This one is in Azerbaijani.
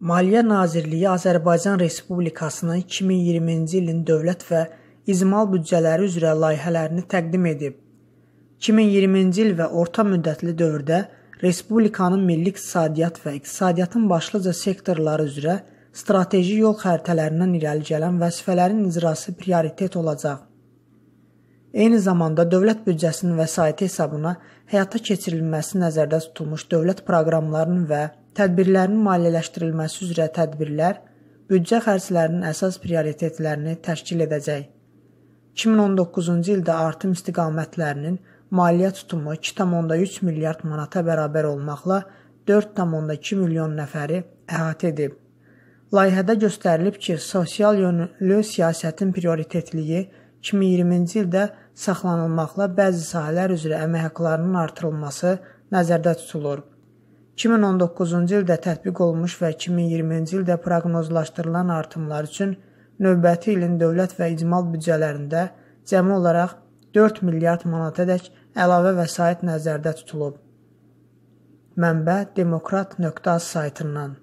Maliyyə Nazirliyi Azərbaycan Respublikasının 2020-ci ilin dövlət və icmal büdcələri üzrə layihələrini təqdim edib. 2020-ci il və orta müddətli dövrdə Respublikanın milli iqtisadiyyat və iqtisadiyyatın başlıca sektorları üzrə strateji yol xəritələrindən irəli gələn vəzifələrin icrası prioritet olacaq. Eyni zamanda dövlət büdcəsinin vəsaiti hesabına həyata keçirilməsi nəzərdə tutulmuş dövlət proqramlarının və tədbirlərinin maliyyələşdirilməsi üzrə tədbirlər büdcə xərclərinin əsas prioritetlərini təşkil edəcək. 2019-cu ildə artım istiqamətlərinin maliyyə tutumu 2,3 milyard manata bərabər olmaqla 4,2 milyon nəfəri əhatə edib. Layihədə göstərilib ki, sosial yönlü siyasətin prioritetliyi 2020-ci ildə saxlanılmaqla bəzi sahələr üzrə əmək haqqlarının artırılması nəzərdə tutulur. 2019-cu ildə tətbiq olunmuş və 2020-ci ildə proqnozlaşdırılan artımlar üçün növbəti ilin dövlət və icmal büdcələrində cəmi olaraq 4 milyard manatadək əlavə vəsait nəzərdə tutulub. Mənbə demokrat.az saytından